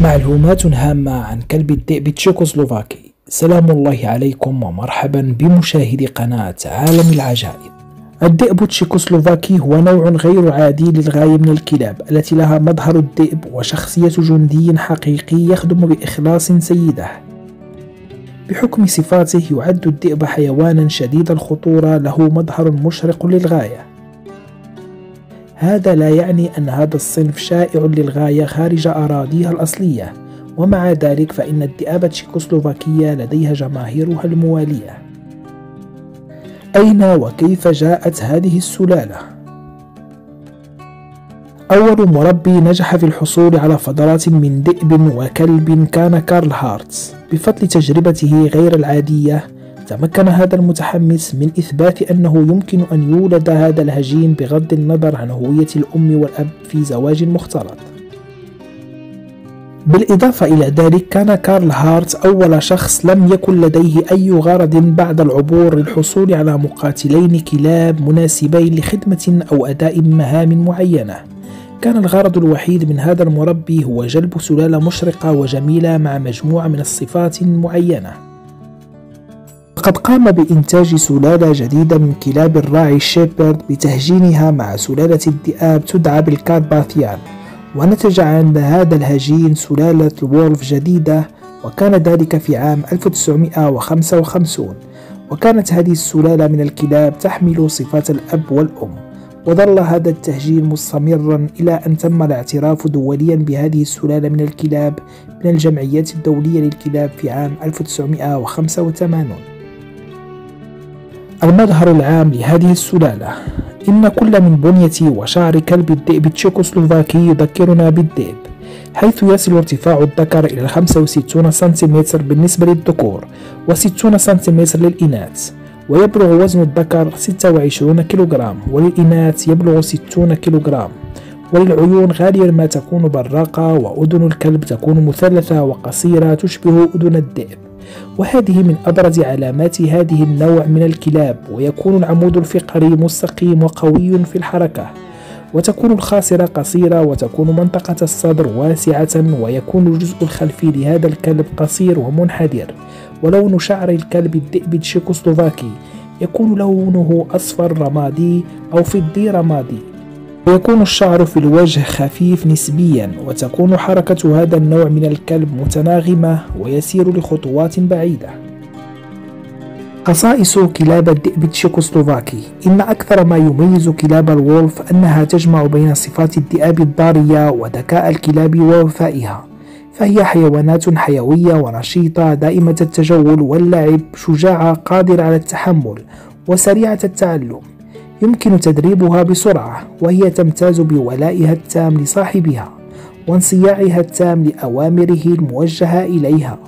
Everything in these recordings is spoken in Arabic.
معلومات هامة عن كلب الذئب التشيكوسلوفاكي. سلام الله عليكم ومرحبا بمشاهدي قناة عالم العجائب. الذئب التشيكوسلوفاكي هو نوع غير عادي للغاية من الكلاب التي لها مظهر الذئب وشخصية جندي حقيقي يخدم بإخلاص سيدة. بحكم صفاته يعد الذئب حيوانا شديد الخطورة له مظهر مشرق للغاية. هذا لا يعني أن هذا الصنف شائع للغاية خارج أراضيها الأصلية. ومع ذلك فإن الذئاب التشيكوسلوفاكية لديها جماهيرها الموالية. أين وكيف جاءت هذه السلالة؟ أول مربي نجح في الحصول على فضلات من ذئب وكلب كان كارل هارتز. بفضل تجربته غير العادية تمكن هذا المتحمس من إثبات أنه يمكن أن يولد هذا الهجين بغض النظر عن هوية الأم والأب في زواج مختلط. بالإضافة إلى ذلك كان كارل هارت أول شخص لم يكن لديه أي غرض بعد العبور للحصول على مقاتلين كلاب مناسبين لخدمة أو أداء مهام معينة. كان الغرض الوحيد من هذا المربي هو جلب سلالة مشرقة وجميلة مع مجموعة من الصفات معينة. وقد قام بإنتاج سلالة جديدة من كلاب الراعي ال shepherd بتهجينها مع سلالة الذئاب تدعى بالكارباثيان. ونتج عن هذا الهجين سلالة وولف جديدة وكان ذلك في عام 1955 وكانت هذه السلالة من الكلاب تحمل صفات الأب والأم. وظل هذا التهجين مستمرا إلى أن تم الاعتراف دوليا بهذه السلالة من الكلاب من الجمعيات الدولية للكلاب في عام 1985 المظهر العام لهذه السلالة. إن كل من بنية وشعر كلب الذئب التشيكوسلوفاكي يذكرنا بالذئب حيث يصل ارتفاع الذكر إلى 65 سنتيمتر بالنسبة للذكور و60 سنتيمتر للإناث ويبلغ وزن الذكر 26 كيلوغرام وللإناث يبلغ 60 كيلوغرام وللعيون غالبا ما تكون براقة وأذن الكلب تكون مثلثة وقصيرة تشبه أذن الذئب وهذه من أبرز علامات هذه النوع من الكلاب ويكون العمود الفقري مستقيم وقوي في الحركة وتكون الخاصرة قصيرة وتكون منطقة الصدر واسعة ويكون الجزء الخلفي لهذا الكلب قصير ومنحدر. ولون شعر الكلب الذئب التشيكوسلوفاكي يكون لونه أصفر رمادي أو فضي رمادي. ويكون الشعر في الوجه خفيف نسبيا وتكون حركة هذا النوع من الكلب متناغمة ويسير لخطوات بعيدة. خصائص كلاب الذئب التشيكوسلوفاكي. إن أكثر ما يميز كلاب الولف أنها تجمع بين صفات الذئاب الضارية وذكاء الكلاب ووفائها. فهي حيوانات حيوية ونشيطة دائمة التجول واللعب شجاعة قادرة على التحمل وسريعة التعلم. يمكن تدريبها بسرعة وهي تمتاز بولائها التام لصاحبها وانصياعها التام لأوامره الموجهة إليها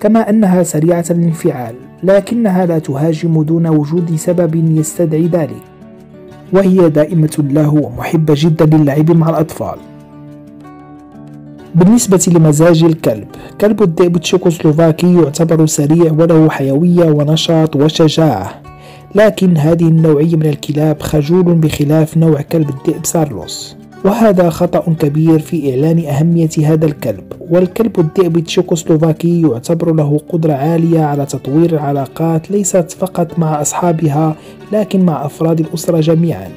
كما أنها سريعة الانفعال لكنها لا تهاجم دون وجود سبب يستدعي ذلك وهي دائمة له ومحبة جدا للعب مع الأطفال. بالنسبة لمزاج الكلب كلب الذئب التشيكوسلوفاكي يعتبر سريع وله حيوية ونشاط وشجاعة لكن هذه النوعية من الكلاب خجول بخلاف نوع كلب الذئب سارلوس. وهذا خطأ كبير في إعلان أهمية هذا الكلب. والكلب الذئب التشيكوسلوفاكي يعتبر له قدرة عالية على تطوير العلاقات ليست فقط مع أصحابها لكن مع أفراد الأسرة جميعا.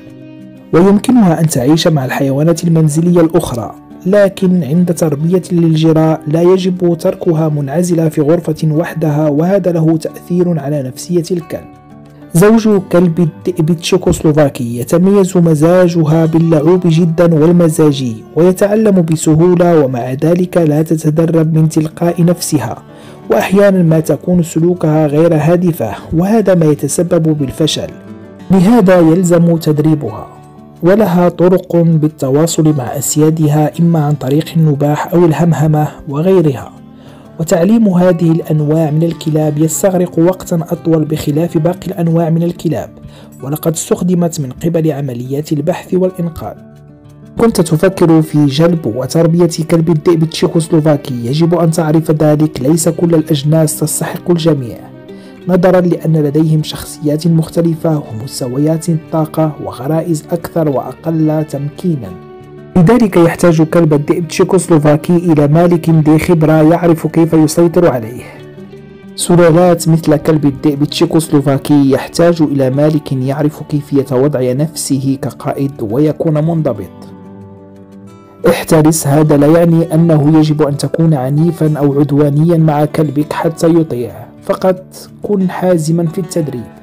ويمكنها أن تعيش مع الحيوانات المنزلية الأخرى. لكن عند تربية للجراء لا يجب تركها منعزلة في غرفة وحدها وهذا له تأثير على نفسية الكلب. زوج كلب الذئب التشيكوسلوفاكي يتميز مزاجها باللعوب جدا والمزاجي ويتعلم بسهولة ومع ذلك لا تتدرب من تلقاء نفسها. وأحيانا ما تكون سلوكها غير هادفة وهذا ما يتسبب بالفشل. لهذا يلزم تدريبها. ولها طرق بالتواصل مع أسيادها إما عن طريق النباح أو الهمهمة وغيرها. وتعليم هذه الأنواع من الكلاب يستغرق وقتا أطول بخلاف باقي الأنواع من الكلاب ولقد استخدمت من قبل عمليات البحث والإنقاذ. كنت تفكر في جلب وتربية كلب الذئب التشيكوسلوفاكي. يجب أن تعرف ذلك ليس كل الأجناس تستحق الجميع. نظرا لأن لديهم شخصيات مختلفة ومستويات طاقة وغرائز أكثر وأقل تمكينا. لذلك يحتاج كلب الذئب التشيكوسلوفاكي إلى مالك ذي خبرة يعرف كيف يسيطر عليه. سلالات مثل كلب الذئب التشيكوسلوفاكي يحتاج إلى مالك يعرف كيفية وضع نفسه كقائد ويكون منضبط. احترس هذا لا يعني أنه يجب أن تكون عنيفا أو عدوانيا مع كلبك حتى يطيع. فقط كن حازما في التدريب.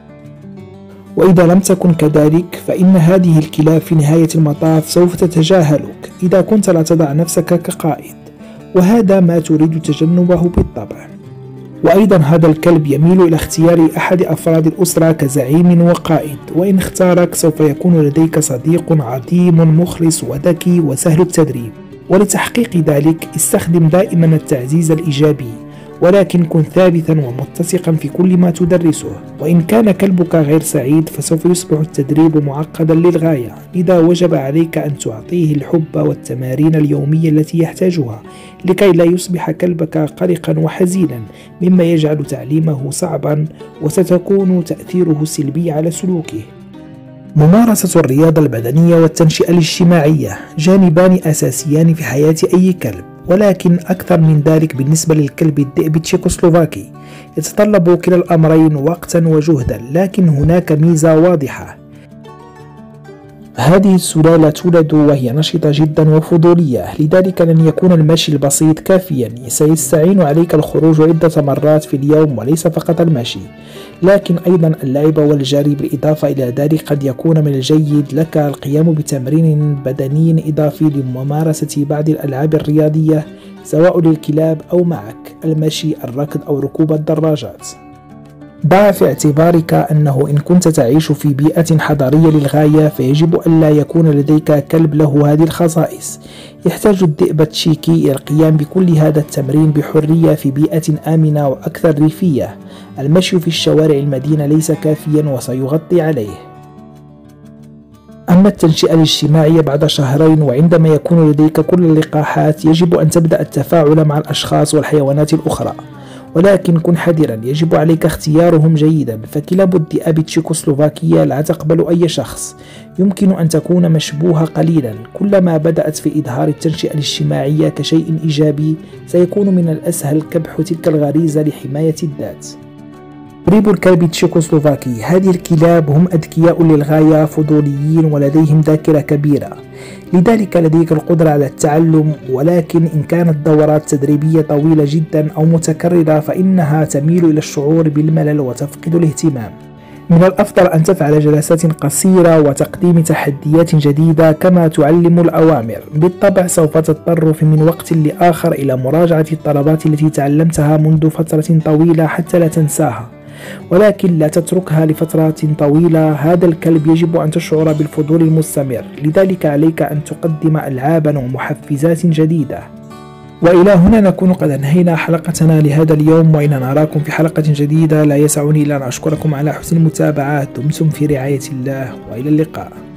وإذا لم تكن كذلك فإن هذه الكلاب في نهاية المطاف سوف تتجاهلك. إذا كنت لا تضع نفسك كقائد وهذا ما تريد تجنبه بالطبع. وأيضا هذا الكلب يميل إلى اختيار أحد أفراد الأسرة كزعيم وقائد. وإن اختارك سوف يكون لديك صديق عظيم مخلص وذكي وسهل التدريب. ولتحقيق ذلك استخدم دائما التعزيز الإيجابي. ولكن كن ثابتا ومتسقا في كل ما تدرسه. وإن كان كلبك غير سعيد فسوف يصبح التدريب معقدا للغاية. لذا وجب عليك أن تعطيه الحب والتمارين اليومية التي يحتاجها لكي لا يصبح كلبك قلقا وحزينا مما يجعل تعليمه صعبا وستكون تأثيره سلبي على سلوكه. ممارسة الرياضة البدنية والتنشئة الاجتماعية جانبان أساسيان في حياة أي كلب. ولكن أكثر من ذلك بالنسبة للكلب الذئب التشيكوسلوفاكي. يتطلب كلا الأمرين وقتا وجهدا لكن هناك ميزة واضحة. هذه السلالة تولد وهي نشطة جدا وفضولية لذلك لن يكون المشي البسيط كافيا. سيستعين عليك الخروج عدة مرات في اليوم وليس فقط المشي. لكن أيضا اللعب والجري بالإضافة إلى ذلك قد يكون من الجيد لك القيام بتمرين بدني إضافي لممارسة بعض الألعاب الرياضية سواء للكلاب أو معك المشي الركض أو ركوب الدراجات. ضع في اعتبارك أنه إن كنت تعيش في بيئة حضرية للغاية فيجب ألا يكون لديك كلب له هذه الخصائص. يحتاج الذئب التشيكي إلى القيام بكل هذا التمرين بحرية في بيئة آمنة وأكثر ريفية. المشي في الشوارع المدينة ليس كافيا وسيغطي عليه. أما التنشئة الاجتماعية بعد شهرين وعندما يكون لديك كل اللقاحات يجب أن تبدأ التفاعل مع الأشخاص والحيوانات الأخرى. ولكن كن حذرا. يجب عليك اختيارهم جيدا. فكلاب الذئاب التشيكوسلوفاكية لا تقبل أي شخص. يمكن أن تكون مشبوهة قليلا. كلما بدأت في إظهار التنشئة الاجتماعية كشيء إيجابي سيكون من الأسهل كبح تلك الغريزة لحماية الذات. تدريب الكلب التشيكوسلوفاكي. هذه الكلاب هم أذكياء للغاية فضوليين ولديهم ذاكرة كبيرة. لذلك لديك القدرة على التعلم ولكن إن كانت دورات تدريبية طويلة جدا أو متكررة فإنها تميل إلى الشعور بالملل وتفقد الاهتمام. من الأفضل أن تفعل جلسات قصيرة وتقديم تحديات جديدة كما تعلم الأوامر. بالطبع سوف تضطر في من وقت لآخر إلى مراجعة الطلبات التي تعلمتها منذ فترة طويلة حتى لا تنساها. ولكن لا تتركها لفترات طويلة. هذا الكلب يجب أن تشعر بالفضول المستمر. لذلك عليك أن تقدم ألعابا ومحفزات جديدة. وإلى هنا نكون قد أنهينا حلقتنا لهذا اليوم وإن نراكم في حلقة جديدة. لا يسعني إلا أن أشكركم على حسن المتابعة. دمتم في رعاية الله وإلى اللقاء.